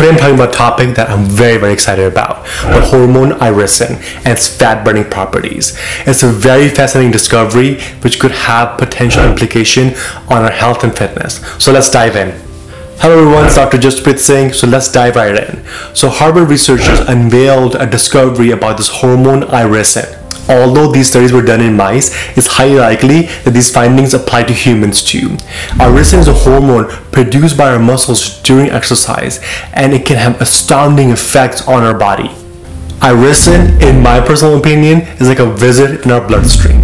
Today I'm talking about a topic that I'm very very excited about, the hormone irisin and its fat burning properties. It's a very fascinating discovery which could have potential implication on our health and fitness. So let's dive in. Hello everyone, it's Dr. Jaspreet Singh. So let's dive right in. So Harvard researchers unveiled a discovery about this hormone irisin although these studies were done in mice, it's highly likely that these findings apply to humans too. Irisin is a hormone produced by our muscles during exercise and it can have astounding effects on our body. Irisin, in my personal opinion, is like a visit in our bloodstream.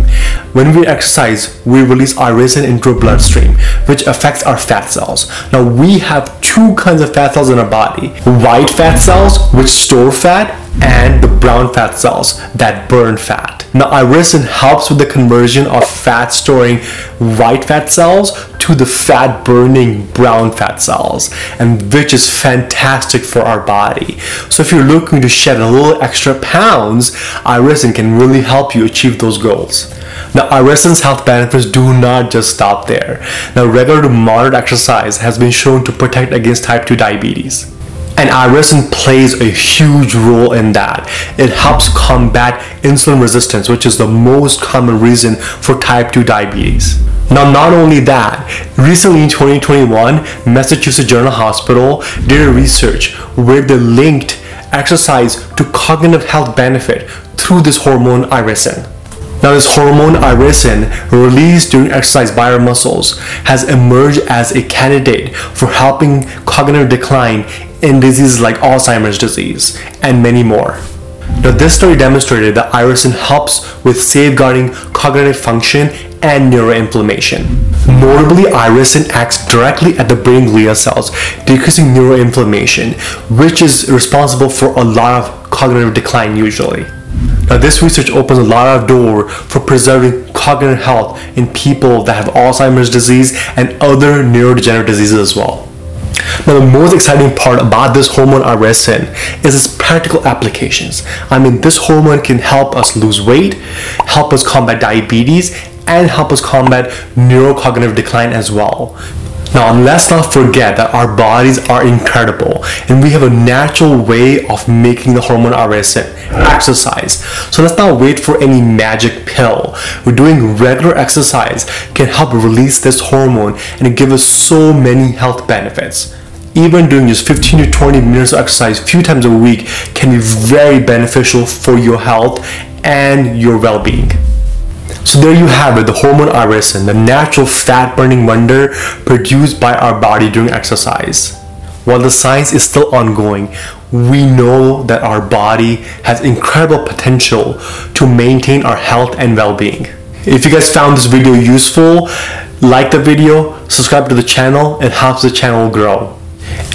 When we exercise, we release irisin into our bloodstream, which affects our fat cells. Now, we have two kinds of fat cells in our body white fat cells, which store fat, and the brown fat cells that burn fat. Now, irisin helps with the conversion of fat storing white fat cells to the fat burning brown fat cells, and which is fantastic for our body. So, if you're looking to shed a little extra pounds, irisin can really help you achieve those goals. Now, irisin's health benefits do not just stop there. Now, regular to moderate exercise has been shown to protect against type 2 diabetes. And irisin plays a huge role in that. It helps combat insulin resistance, which is the most common reason for type 2 diabetes. Now, not only that, recently in 2021, Massachusetts General Hospital did a research where they linked exercise to cognitive health benefit through this hormone irisin. Now this hormone irisin released during exercise by our muscles has emerged as a candidate for helping cognitive decline in diseases like Alzheimer's disease and many more. Now this study demonstrated that irisin helps with safeguarding cognitive function and neuroinflammation. Notably, irisin acts directly at the brain glia cells, decreasing neuroinflammation, which is responsible for a lot of cognitive decline usually. Now, this research opens a lot of door for preserving cognitive health in people that have Alzheimer's disease and other neurodegenerative diseases as well. Now, the most exciting part about this hormone irisin is its practical applications. I mean, this hormone can help us lose weight, help us combat diabetes, and help us combat neurocognitive decline as well. Now, let's not forget that our bodies are incredible and we have a natural way of making the hormone irisin exercise. So let's not wait for any magic pill. We're doing regular exercise can help release this hormone and give us so many health benefits. Even doing just 15 to 20 minutes of exercise a few times a week can be very beneficial for your health and your well-being. So there you have it, the hormone irisin, the natural fat burning wonder produced by our body during exercise. While the science is still ongoing, we know that our body has incredible potential to maintain our health and well-being. If you guys found this video useful, like the video, subscribe to the channel, it helps the channel grow.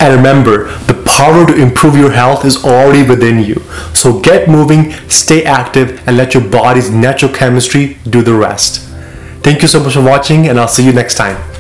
And remember, the power to improve your health is already within you. So get moving, stay active, and let your body's natural chemistry do the rest. Thank you so much for watching, and I'll see you next time.